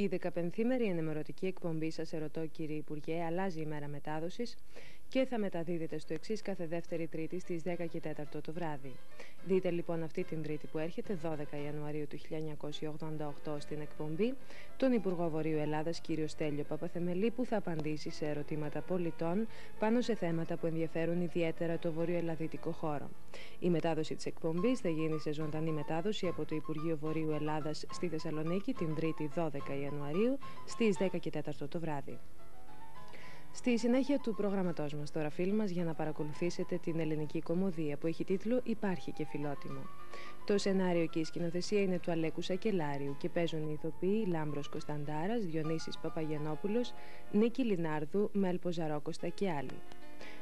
Η 15η ενημερωτική εκπομπή σας ερωτώ κύριε Υπουργέ αλλάζει η μέρα μετάδοσης και θα μεταδίδεται στο εξής κάθε δεύτερη Τρίτη στις 10 και 4 το βράδυ. Δείτε λοιπόν αυτή την Τρίτη που έρχεται, 12 Ιανουαρίου του 1988, στην εκπομπή τον Υπουργό Βορείου Ελλάδας κύριος Στέλιο Παπαθεμελή που θα απαντήσει σε ερωτήματα πολιτών πάνω σε θέματα που ενδιαφέρουν ιδιαίτερα το βορειοελλαδίτικο χώρο. Η μετάδοση της εκπομπής θα γίνει σε ζωντανή μετάδοση από το Υπουργείο Βορείου Ελλάδας στη Θεσσαλονίκη την Τρίτη 12 Ιανουαρίου στις 10 και 4 το βράδυ. Στη συνέχεια του προγραμματός μας, τώρα φίλοι μας, για να παρακολουθήσετε την ελληνική κομμωδία που έχει τίτλο «Υπάρχει και φιλότιμο». Το σενάριο και η σκηνοθεσία είναι του Αλέκου Σακελάριου και παίζουν οι ηθοποιοί Λάμπρος Κωνσταντάρας, Διονύσης Παπαγιανόπουλος, Νίκη Λινάρδου, Μέλπο Ζαρόκοστα και άλλοι.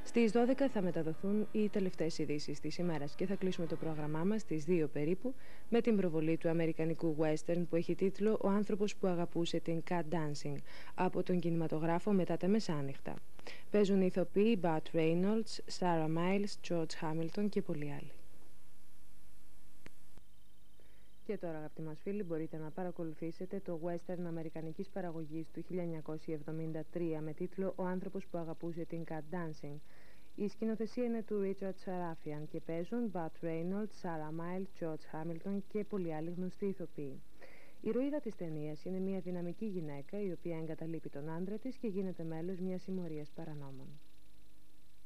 Στις 12 θα μεταδοθούν οι τελευταίες ειδήσεις της ημέρας και θα κλείσουμε το πρόγραμμά μας στις 2 περίπου με την προβολή του Αμερικανικού Western που έχει τίτλο Ο άνθρωπος που αγαπούσε την Cat Dancing από τον κινηματογράφο μετά τα μεσάνυχτα. Παίζουν οι ηθοποιοί Bart Reynolds, Sarah Miles, George Hamilton και πολλοί άλλοι. Και τώρα αγαπητοί μας φίλοι μπορείτε να παρακολουθήσετε το western αμερικανικής παραγωγής του 1973 με τίτλο «Ο άνθρωπος που αγαπούσε την Cat Dancing». Η σκηνοθεσία είναι του Richard Sarafian και παίζουν Burt Reynolds, Sarah Miles, George Hamilton και πολλοί άλλοι γνωστοί ηθοποιοί. Η ροήδα της ταινίας είναι μια δυναμική γυναίκα η οποία εγκαταλείπει τον άντρα της και γίνεται μέλος μιας συμμορίας παρανόμων.